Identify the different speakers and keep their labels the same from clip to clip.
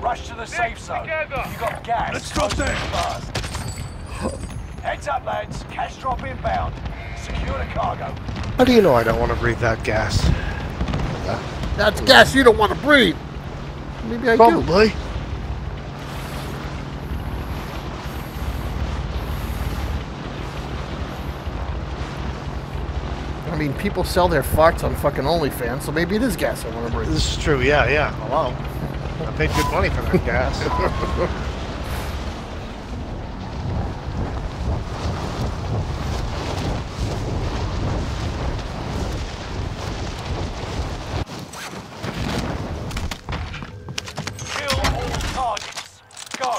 Speaker 1: Rush to the safe zone. You got gas.
Speaker 2: Let's drop
Speaker 1: Close
Speaker 2: there.
Speaker 1: Heads up, lads. Cash drop inbound. Secure the cargo.
Speaker 3: How do you know I don't want to breathe that gas?
Speaker 4: That's gas you don't want to breathe. Maybe I do.
Speaker 3: Probably.
Speaker 4: I mean, people sell their farts on fucking OnlyFans, so maybe it is gas I want to breathe.
Speaker 3: This is true. Yeah, yeah. Hello. I paid good money for that gas.
Speaker 1: Kill all targets. Go.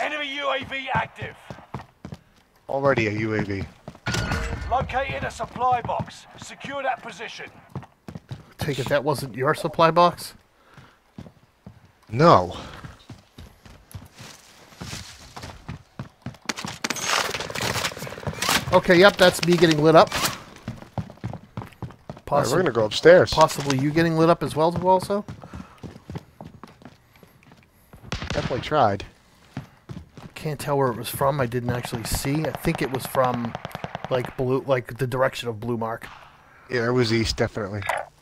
Speaker 1: Enemy UAV active.
Speaker 3: Already a UAV.
Speaker 1: Located a supply box. Secure that position.
Speaker 4: Take it that wasn't your supply box?
Speaker 3: No.
Speaker 4: Okay, yep, that's me getting lit up.
Speaker 3: All right,
Speaker 4: Possi-
Speaker 3: we're gonna go upstairs.
Speaker 4: Possibly you getting lit up as well, also?
Speaker 3: Definitely tried.
Speaker 4: Can't tell where it was from. I didn't actually see. I think it was from, like blue, like the direction of Blue Mark.
Speaker 3: Yeah, it was east, definitely.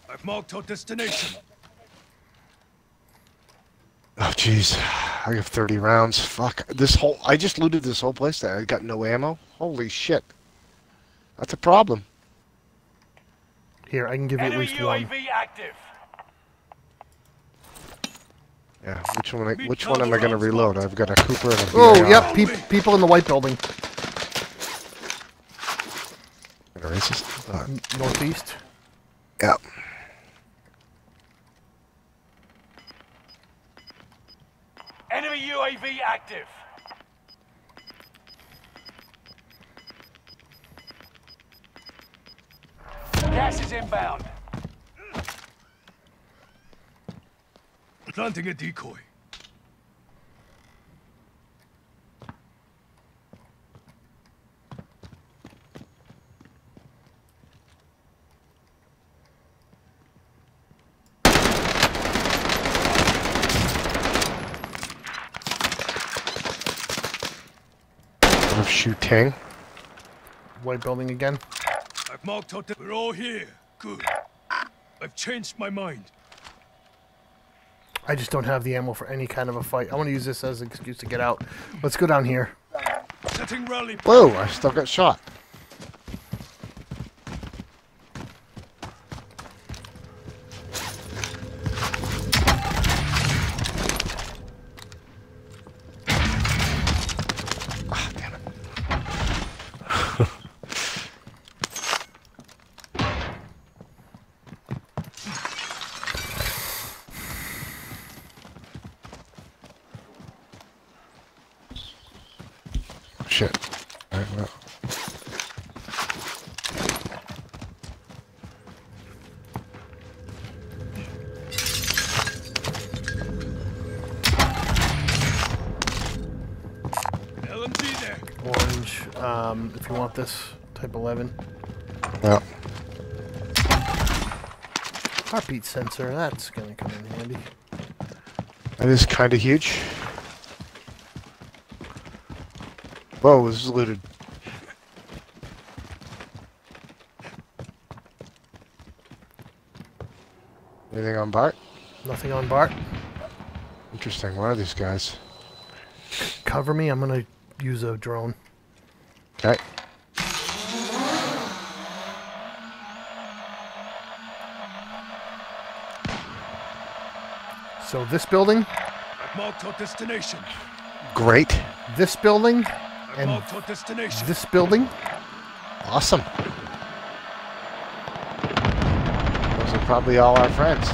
Speaker 2: I've marked our destination.
Speaker 3: Oh, jeez. I have 30 rounds. Fuck. This whole... I just looted this whole place. I got no ammo. Holy shit. That's a problem.
Speaker 4: Here, I can give you at
Speaker 1: Enemy
Speaker 4: least one.
Speaker 1: UAV active.
Speaker 3: Yeah, which one? I- Which one am I gonna reload? I've got a Cooper and a.
Speaker 4: Oh, yep, peop people in the white building,
Speaker 3: racist. Uh,
Speaker 4: northeast.
Speaker 3: yeah.
Speaker 1: Enemy UAV active. Gas is inbound.
Speaker 2: Planting a decoy.
Speaker 3: Of shooting.
Speaker 4: White building again.
Speaker 2: I've marked out. The- We're all here. Good. I've changed my mind.
Speaker 4: I just don't have the ammo for any kind of a fight. I want to use this as an excuse to get out. Let's go down here.
Speaker 2: Setting rally.
Speaker 3: Whoa! I still got shot. Shit. Alright, well.
Speaker 2: LMG there.
Speaker 4: Orange, um, if you want this, type 11.
Speaker 3: Well,
Speaker 4: Heartbeat sensor, that's going to come in handy.
Speaker 3: that is kind of huge. Whoa, this is looted. Anything on Bart?
Speaker 4: Nothing on Bart.
Speaker 3: Interesting. Where are these guys?
Speaker 4: Cover me, I'm going to use a drone.
Speaker 3: Okay.
Speaker 4: So this building,
Speaker 2: I've marked our destination.
Speaker 3: Great.
Speaker 4: this building,
Speaker 2: I've
Speaker 4: and
Speaker 2: destination.
Speaker 4: this building.
Speaker 3: Awesome. Those are probably all our friends.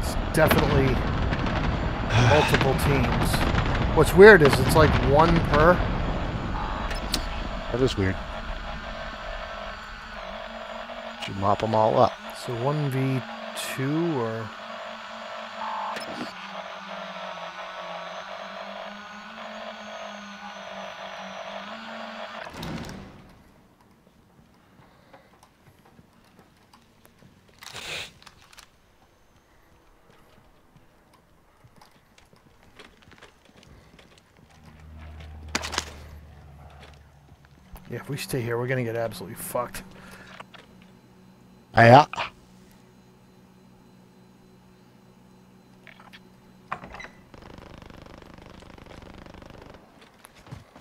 Speaker 4: It's definitely multiple teams. What's weird is it's like one per.
Speaker 3: That is weird. Should mop them all up.
Speaker 4: So 1v2 or. Yeah, if we stay here, we're gonna get absolutely fucked.
Speaker 3: Yeah.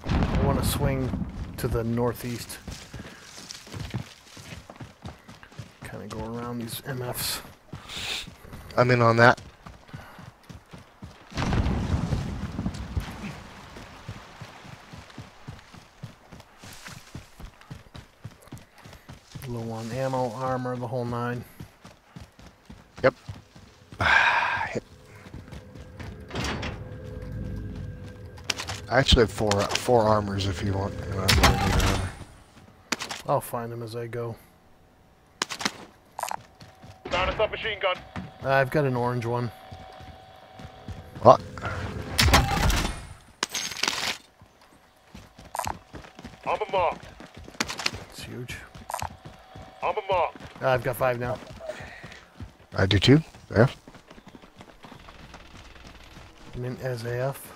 Speaker 4: I want to swing to the northeast. Kind of go around these MFs.
Speaker 3: I'm in on that.
Speaker 4: Low on ammo, armor, the whole nine.
Speaker 3: Yep. Hit. I actually have four four armors if you want. I'm gonna need armor.
Speaker 4: I'll find them as I go.
Speaker 5: Found a submachine gun.
Speaker 4: I've got an orange one.
Speaker 3: What?
Speaker 5: Armor marked.
Speaker 4: It's huge.
Speaker 5: Armor marked.
Speaker 4: Ah, I've got five now.
Speaker 3: I do too. Yeah.
Speaker 4: Mint as AF.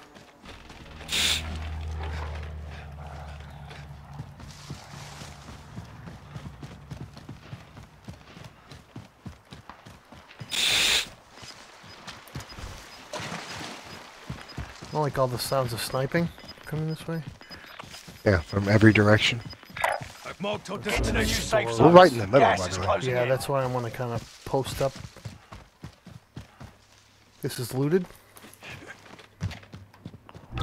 Speaker 4: I don't like all the sounds of sniping coming this way.
Speaker 3: Yeah, from every direction.
Speaker 2: I've marked our
Speaker 1: Get to the new
Speaker 2: destination.
Speaker 4: We're
Speaker 3: right in the middle,
Speaker 1: Gas
Speaker 3: by the way.
Speaker 4: Yeah,
Speaker 1: in.
Speaker 4: that's why I want to kind of post up. This is looted.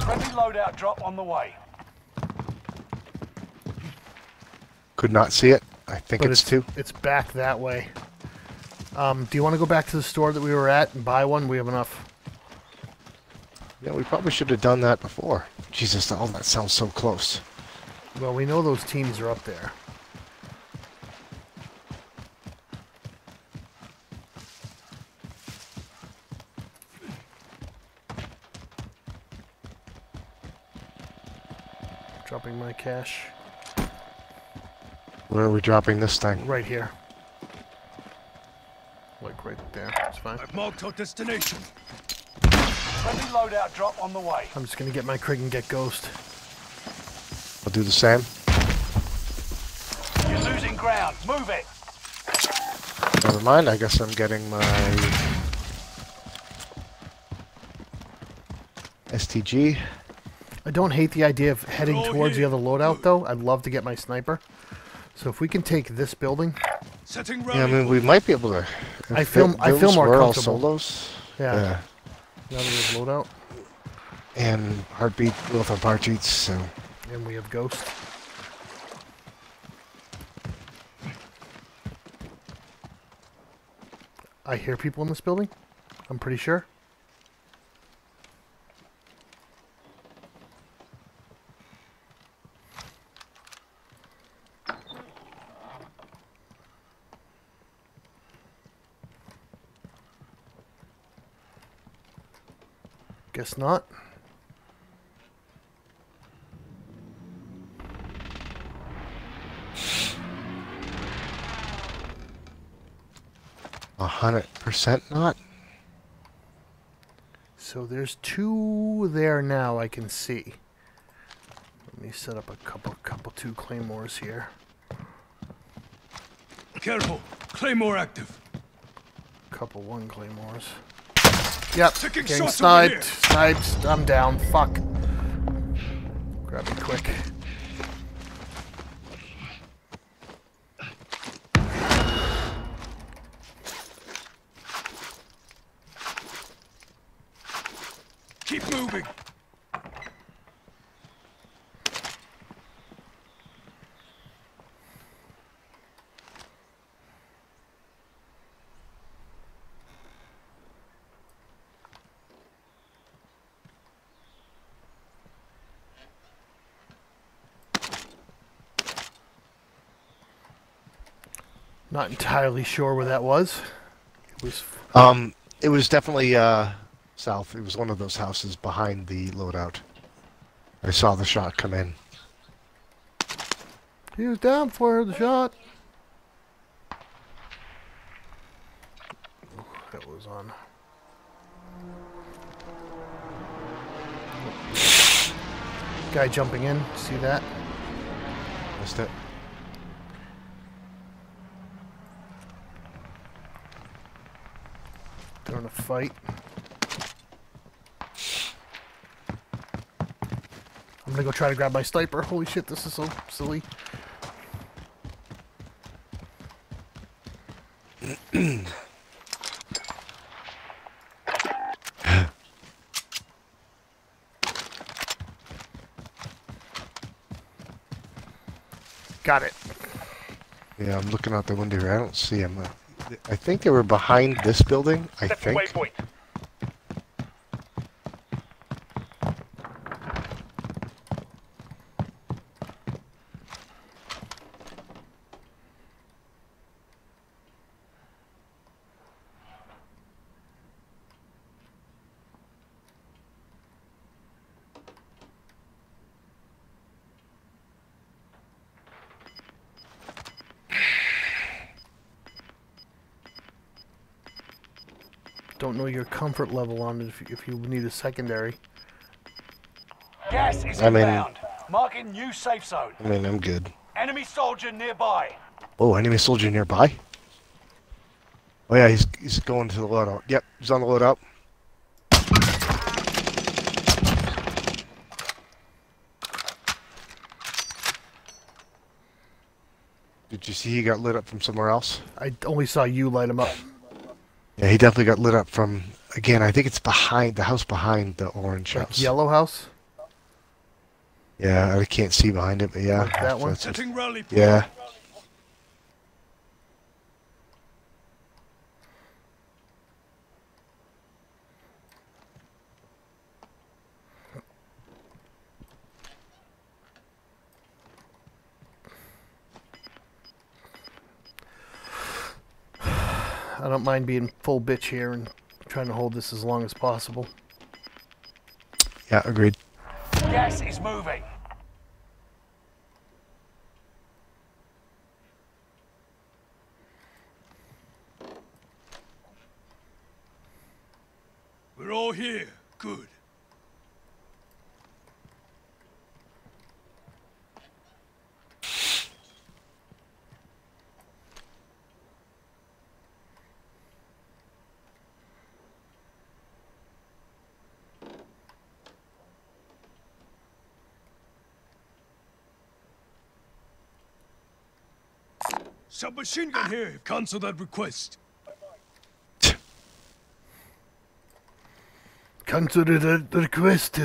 Speaker 1: Friendly loadout drop on the way.
Speaker 3: Could not see it. I think it's,
Speaker 4: it's
Speaker 3: two.
Speaker 4: It's back that way. Um, do you want to go back to the store that we were at and buy one? We have enough.
Speaker 3: Yeah, we probably should have done that before. Jesus, all that sounds so close.
Speaker 4: Well, we know those teams are up there. Dropping my cash
Speaker 3: Where are we dropping this thing?
Speaker 4: right here. Like right there. It's fine.
Speaker 2: I've marked our destination.
Speaker 1: Friendly loadout drop on the way.
Speaker 4: I'm just gonna get my Krig and get Ghost.
Speaker 3: I'll do the same.
Speaker 1: You're losing ground. Move it.
Speaker 3: Never mind. I guess I'm getting my STG.
Speaker 4: I don't hate the idea of heading
Speaker 2: Go
Speaker 4: towards the other loadout, though. I'd love to get my sniper. So if we can take this building,
Speaker 2: Setting
Speaker 3: Yeah, I mean, we might be able to.
Speaker 4: I feel-
Speaker 3: it-
Speaker 4: I feel
Speaker 3: those
Speaker 4: more
Speaker 3: were all
Speaker 4: comfortable.
Speaker 3: solos.
Speaker 4: yeah,
Speaker 3: Yeah.
Speaker 4: Now that we have loadout,
Speaker 3: And heartbeat, both are heartbeats. So
Speaker 4: and we have Ghost. I hear people in this building. I'm pretty sure. Guess not.
Speaker 3: a hundred percent not.
Speaker 4: So there's two there now I can see. Let me set up a couple couple two claymores here.
Speaker 2: Careful. Claymore active.
Speaker 4: Couple one claymores. Yep,
Speaker 2: Taking
Speaker 4: getting sniped. Sniped. I'm down. Fuck. Grab me quick. Not entirely sure where that was. It was
Speaker 3: Um, it was definitely uh, south. It was one of those houses behind the loadout. I saw the shot come in.
Speaker 4: he was down for the shot. That was on. Guy jumping in. See that?
Speaker 3: Missed it.
Speaker 4: In a fight. I'm gonna go try to grab my sniper. Holy shit, this is so silly. Got it.
Speaker 3: Yeah, I'm looking out the window here. I don't see him. I think they were behind this building. I
Speaker 5: Set
Speaker 3: think.
Speaker 5: waypoint.
Speaker 4: Don't know your comfort level on it if, if you need a secondary.
Speaker 1: Gas is
Speaker 3: I'm in.
Speaker 1: inbound. Marking new safe zone.
Speaker 3: I mean, I'm good.
Speaker 1: Enemy soldier nearby.
Speaker 3: Oh, enemy soldier nearby. Oh yeah, he's he's going to the loadout. Yep, he's on the loadout. Did you see he got lit up from somewhere else?
Speaker 4: I only saw you light him up.
Speaker 3: Yeah, he definitely got lit up from again. I think it's behind the house behind the orange
Speaker 4: Like
Speaker 3: house.
Speaker 4: yellow house?
Speaker 3: Yeah, I can't see behind it, but yeah,
Speaker 4: Like that one?
Speaker 3: that's it.
Speaker 2: Setting rally point.
Speaker 3: Yeah.
Speaker 4: I don't mind being full bitch here and trying to hold this as long as possible.
Speaker 3: Yeah, agreed.
Speaker 1: Gas is moving.
Speaker 2: We're all here. Good. Submachine gun here. Cancel that request.
Speaker 4: Cancel the the request.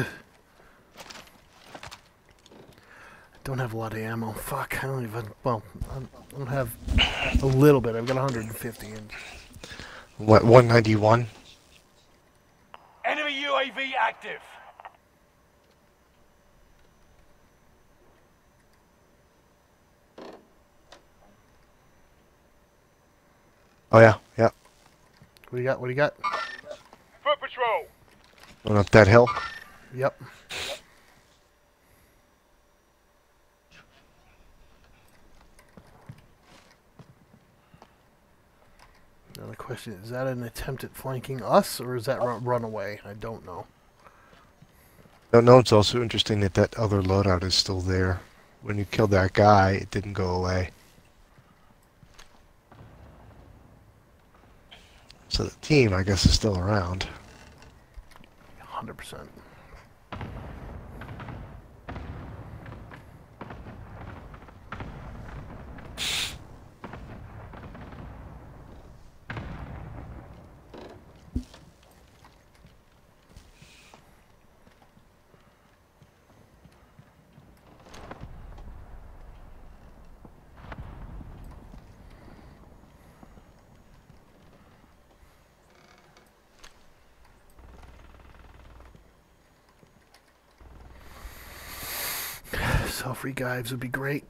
Speaker 4: Don't have a lot of ammo. Fuck, I don't even. Well, I don't have a little bit. I've got 150. And
Speaker 3: What 191?
Speaker 1: Enemy UAV active.
Speaker 3: Oh yeah, yeah.
Speaker 4: what do you got? What do you got?
Speaker 5: Foot patrol.
Speaker 3: Going up that hill.
Speaker 4: Yep. Now the question is: Is that an attempt at flanking us, or is that run, run away? I don't know.
Speaker 3: No, no. It's also interesting that that other loadout is still there. When you killed that guy, it didn't go away. So the team, I guess, is still around.
Speaker 4: 100%. Self revives would be great.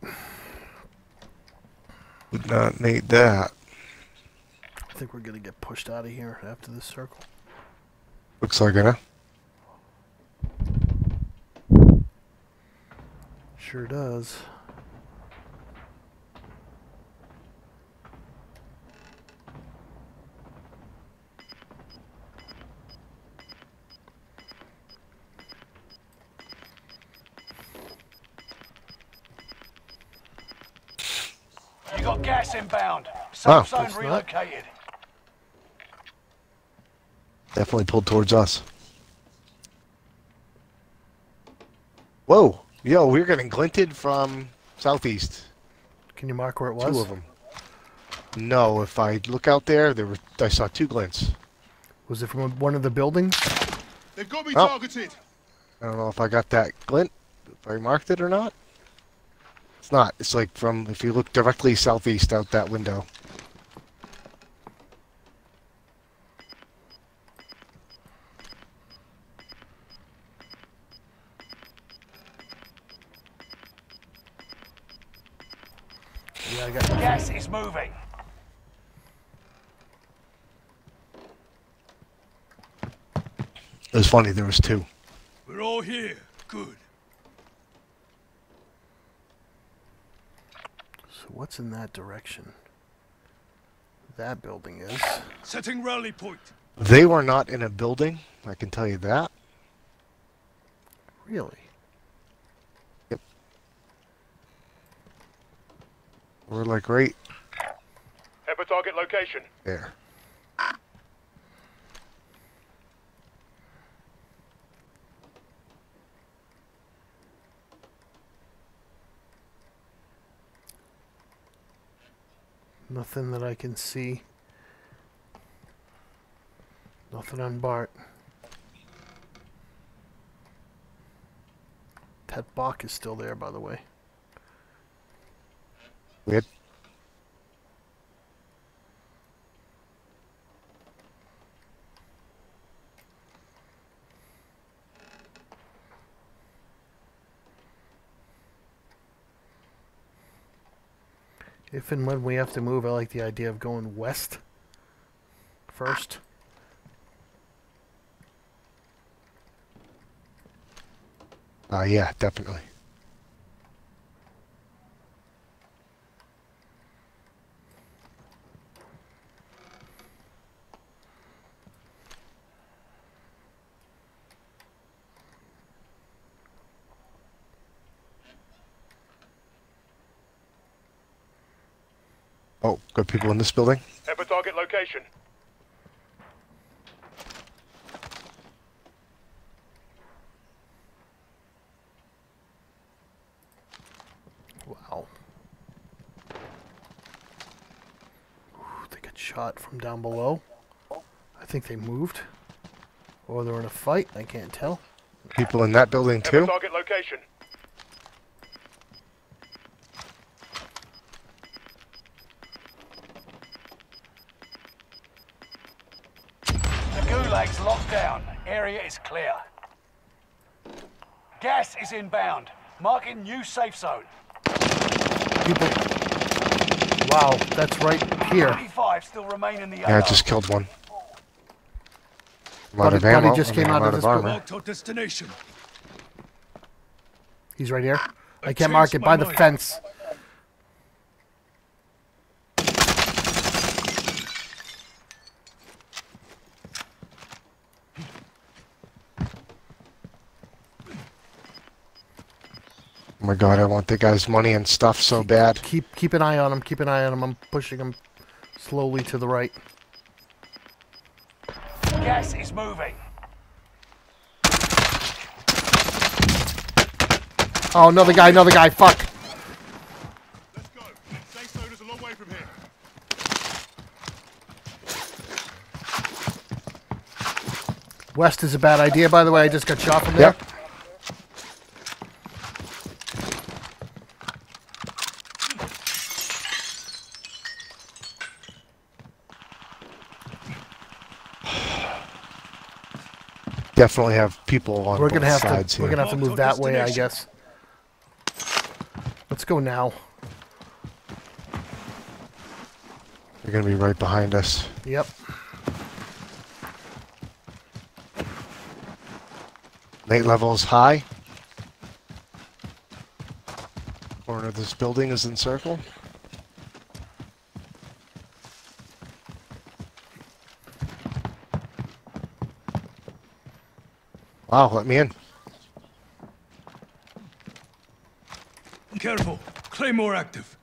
Speaker 3: Would not need that.
Speaker 4: I think we're gonna get pushed out of here after this circle.
Speaker 3: Looks like it, huh?
Speaker 4: Sure does.
Speaker 1: You got gas inbound.
Speaker 3: Oh,
Speaker 1: Safe
Speaker 4: that's not-
Speaker 3: Definitely pulled towards us. Whoa! Yo, we're getting glinted from southeast.
Speaker 4: Can you mark where it was?
Speaker 3: Two of them. No, if I look out there, there were I saw two glints.
Speaker 4: Was it from one of the buildings?
Speaker 5: They've got me
Speaker 3: Oh.
Speaker 5: targeted.
Speaker 3: I don't know if I got that glint, if I marked it or not. It's not. It's like from if you look directly southeast out that window.
Speaker 4: Yeah, I got.
Speaker 1: Gas is moving.
Speaker 3: It was funny. There was two.
Speaker 2: We're all here. Good.
Speaker 4: So what's in that direction? That building is.
Speaker 2: Setting rally point.
Speaker 3: They were not in a building. I can tell you that.
Speaker 4: Really? Yep.
Speaker 3: We're like right
Speaker 5: Head for target location.
Speaker 3: there.
Speaker 4: Nothing that I can see. Nothing on Bart. That Bach is still there, by the way.
Speaker 3: Weird.
Speaker 4: If and when we have to move, I like the idea of going west first.
Speaker 3: Uh, yeah, definitely. Oh, got people in this building?
Speaker 5: Head for target location.
Speaker 4: Wow. Ooh, they got shot from down below. I think they moved. Or they're in a fight. I can't tell.
Speaker 3: People in that building
Speaker 5: Head for
Speaker 3: too?
Speaker 5: target location.
Speaker 1: The Gulag's locked down. Area is clear. Gas is inbound. Marking new safe zone.
Speaker 4: People. Wow, that's right here.
Speaker 1: 25 still remain in the
Speaker 3: Yeah, I just killed one. I'm out of
Speaker 4: buddy
Speaker 3: ammo.
Speaker 4: just came
Speaker 3: mean, I'm
Speaker 4: out of
Speaker 3: out
Speaker 4: this
Speaker 3: of armor.
Speaker 2: Destination.
Speaker 4: He's right here. I
Speaker 2: I
Speaker 4: can't mark it
Speaker 2: my
Speaker 4: by the fence.
Speaker 3: My god, I want the guy's money and stuff so bad.
Speaker 4: Keep keep an eye on him. Keep an eye on him. I'm pushing him slowly to the right.
Speaker 1: Gas is moving.
Speaker 4: Oh, another guy, another guy. Fuck.
Speaker 5: Let's go. Safe zone is a long way from here.
Speaker 4: West is a bad idea, by the way. I just got shot from there.
Speaker 3: Yep. Definitely have people on
Speaker 4: We're
Speaker 3: both
Speaker 4: gonna have
Speaker 3: sides
Speaker 4: to. We're gonna have to move that way, I guess. Let's go now.
Speaker 3: They're gonna be right behind us.
Speaker 4: Yep.
Speaker 3: Nate level is high. Corner of this building is encircled. Wow, let me in.
Speaker 2: Careful. Claymore active.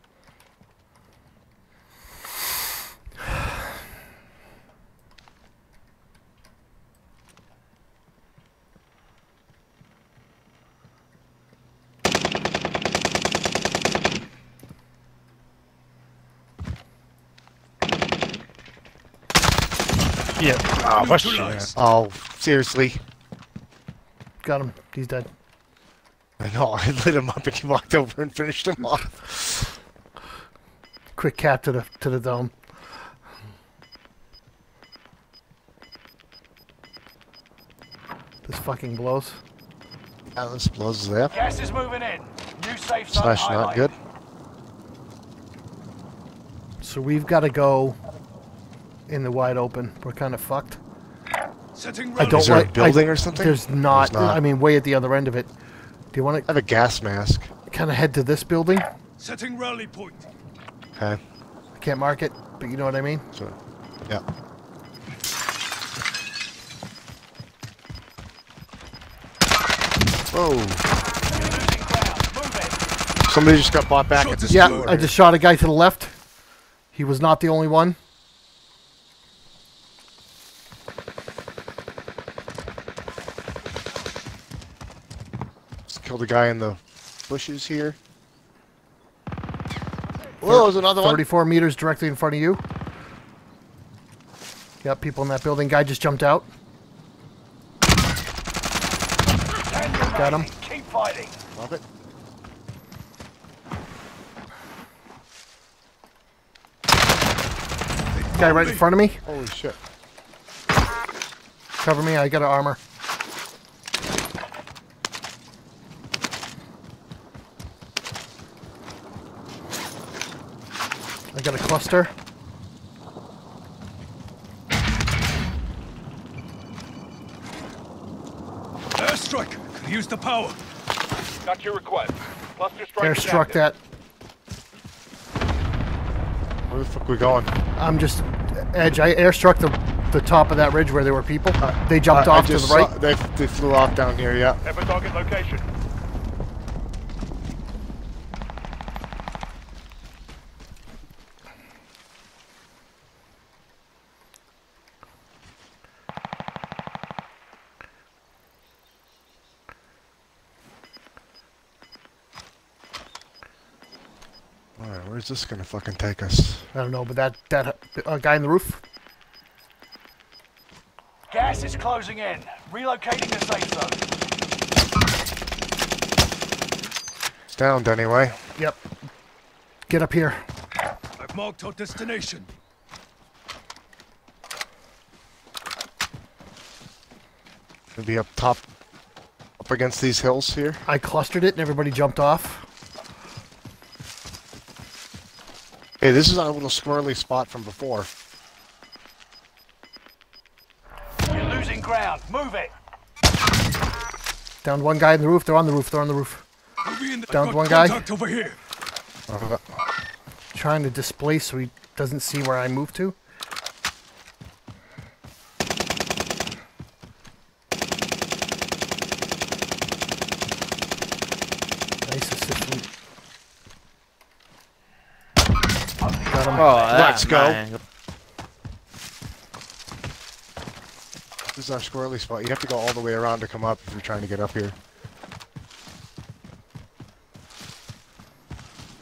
Speaker 4: Yeah.
Speaker 3: Ah, oh, what's
Speaker 2: Neutralized.
Speaker 3: Oh, seriously.
Speaker 4: Got him. He's dead.
Speaker 3: I know, I lit him up and he walked over and finished him off.
Speaker 4: Quick cap to the to the dome. This fucking blows.
Speaker 3: Alice blows there.
Speaker 1: Gas is moving in. New safe zone
Speaker 3: Slash not good.
Speaker 4: So we've got to go in the wide open. We're kind of fucked.
Speaker 2: Setting
Speaker 4: I don't
Speaker 3: Is there a
Speaker 4: like
Speaker 3: building
Speaker 4: I-
Speaker 3: or something?
Speaker 4: There's not,
Speaker 3: There's not.
Speaker 4: I mean, way at the other end of it. Do you want
Speaker 3: I have a gas mask.
Speaker 4: kind of head to this building?
Speaker 2: Setting rally point.
Speaker 3: Okay.
Speaker 4: I can't mark it, but you know what I mean.
Speaker 3: So, yeah. Whoa.
Speaker 1: You're losing ground. Move it.
Speaker 3: Somebody just got bought back
Speaker 2: Shot
Speaker 3: at
Speaker 2: to
Speaker 3: the
Speaker 4: Yeah,
Speaker 2: Sure.
Speaker 4: I just shot a guy to the left. He was not the only one.
Speaker 3: Just killed a guy in the bushes here. Whoa, there's another one.
Speaker 4: 34 meters directly in front of you. Got people in that building. Guy just jumped out. Got him.
Speaker 1: Keep fighting.
Speaker 3: Love it.
Speaker 4: Guy right in front of me.
Speaker 3: Holy shit.
Speaker 4: Cover me. I got an armor. Got a cluster.
Speaker 2: Airstrike. Could use the power.
Speaker 5: Got your request. Cluster strike.
Speaker 4: Air struck that.
Speaker 3: Where the fuck we going?
Speaker 4: I'm just edge. I air struck the the top of that ridge where there were people. they jumped
Speaker 3: I- I
Speaker 4: off to the right.
Speaker 3: saw- they, they flew off down here, yeah.
Speaker 5: Have a target location.
Speaker 3: Alright, where's this gonna fucking take us?
Speaker 4: I don't know, but that that uh, guy in the roof.
Speaker 1: Gas is closing in. Relocating the safe zone.
Speaker 3: It's downed anyway.
Speaker 4: Yep. Get up here.
Speaker 2: I've marked our destination.
Speaker 3: Gonna be up top, up against these hills here.
Speaker 4: I clustered it and everybody jumped off.
Speaker 3: Hey, this is our little squirrely spot from before.
Speaker 1: You're losing ground. Move it.
Speaker 4: Down one guy in the roof. They're on the roof. They're on the roof.
Speaker 2: We'll be in the
Speaker 4: Downed one guy.
Speaker 2: Over here.
Speaker 3: Uh,
Speaker 4: Trying to displace so he doesn't see where I move to. Nice assistant. Got him.
Speaker 6: Oh,
Speaker 3: Let's
Speaker 6: that
Speaker 3: go. This is our squirrely spot. You have to go all the way around to come up if you're trying to get up here.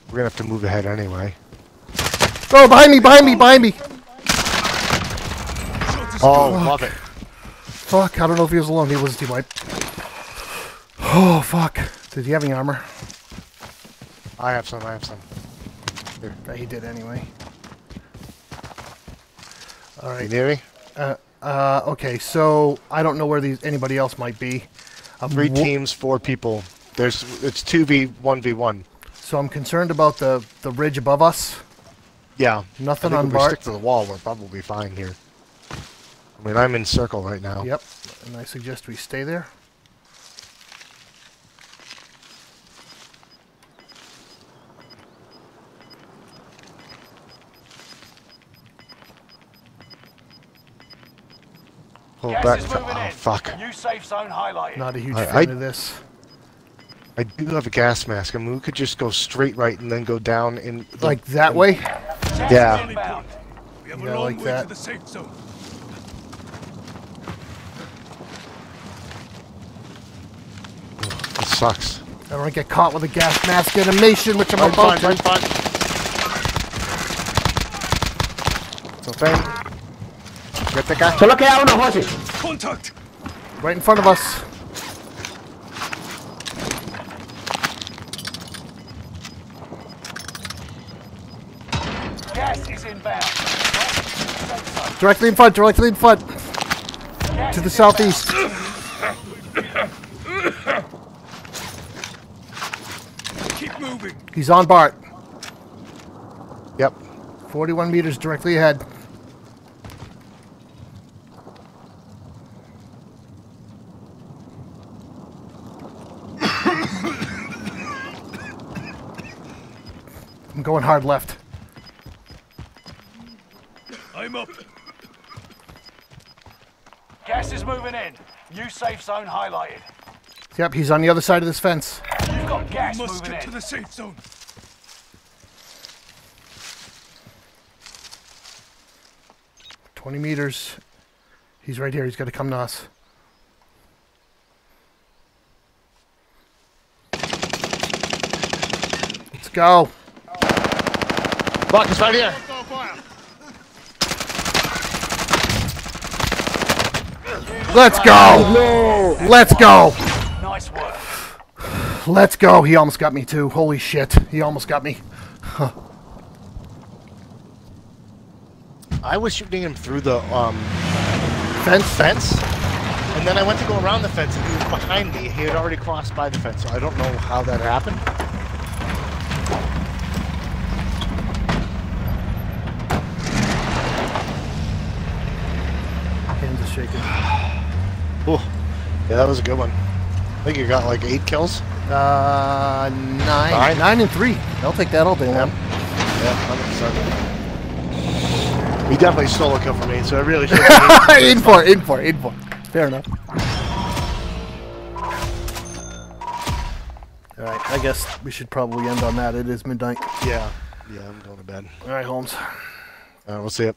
Speaker 3: We're gonna have to move ahead anyway.
Speaker 4: Oh, behind me, behind me, behind me.
Speaker 3: Oh,
Speaker 2: score.
Speaker 3: love it.
Speaker 4: Fuck, I don't know if he was alone. He was team wipe. Oh, fuck. Did he have any armor?
Speaker 3: I have some, I have some.
Speaker 4: Yeah, he did anyway. All
Speaker 3: You
Speaker 4: right.
Speaker 3: near me?
Speaker 4: Uh, uh, okay, so I don't know where these anybody else might be. I'm
Speaker 3: Three teams, four people. There's it's two v one v one.
Speaker 4: So I'm concerned about the the ridge above us.
Speaker 3: Yeah.
Speaker 4: Nothing
Speaker 3: I think
Speaker 4: on
Speaker 3: if we
Speaker 4: Bart.
Speaker 3: stick to the wall, we're probably fine here. I mean, I'm in circle right now.
Speaker 4: Yep. And I suggest we stay there.
Speaker 3: Pull
Speaker 1: Gas
Speaker 3: back.
Speaker 1: is
Speaker 3: fa- oh,
Speaker 1: in.
Speaker 3: fuck.
Speaker 1: New safe zone highlighted.
Speaker 4: Not a huge
Speaker 3: I-
Speaker 4: fan
Speaker 3: I-
Speaker 4: of this.
Speaker 3: I do have a gas mask. I mean, we could just go straight right and then go down in. The,
Speaker 4: Like that way?
Speaker 1: Gas
Speaker 3: Yeah.
Speaker 1: is inbound.
Speaker 2: We have
Speaker 4: Yeah,
Speaker 2: a long
Speaker 4: like
Speaker 2: way
Speaker 4: that.
Speaker 2: to the safe zone.
Speaker 3: It sucks.
Speaker 4: I don't want to get caught with a gas mask animation, which I'm
Speaker 3: I'm
Speaker 4: about to.
Speaker 3: I'm fine. It's okay. Get the guy.
Speaker 6: Solo queda uno, José.
Speaker 2: Contact!
Speaker 4: Right in front of us.
Speaker 1: Gas is inbound.
Speaker 4: Directly in front, directly in front.
Speaker 1: Gas
Speaker 4: To the southeast.
Speaker 2: Keep moving!
Speaker 4: He's on Bart.
Speaker 3: Yep.
Speaker 4: 41 meters directly ahead. Going hard left.
Speaker 2: I'm up.
Speaker 1: Gas is moving in. New safe zone highlighted.
Speaker 4: Yep, he's on the other side of this fence.
Speaker 1: You've got gas
Speaker 2: Must
Speaker 1: moving
Speaker 2: get
Speaker 1: in.
Speaker 2: to the safe zone.
Speaker 4: Twenty meters. He's right here. He's got to come to us. Let's go.
Speaker 3: Fuck, it's right here.
Speaker 4: Let's go. Let's go.
Speaker 1: Nice work.
Speaker 4: Let's go. He almost got me too. Holy shit. He almost got me.
Speaker 3: I was shooting him through the um,
Speaker 4: Fence.
Speaker 3: fence, and then I went to go around the fence, and he was behind me. He had already crossed by the fence, so I don't know how that happened.
Speaker 4: Shaking.
Speaker 3: Ooh. Yeah, that was a good one. I think you got like eight kills.
Speaker 4: Uh, nine.
Speaker 3: Nine?
Speaker 4: Nine and three. I'll take that all day long.
Speaker 3: Yeah, hundred percent. He definitely stole a kill from me, so I really should.
Speaker 4: in for in for in for. Fair enough. All right, I guess we should probably end on that. It is midnight.
Speaker 3: yeah, yeah, I'm going to bed.
Speaker 4: All right, Holmes.
Speaker 3: All right, we'll see it.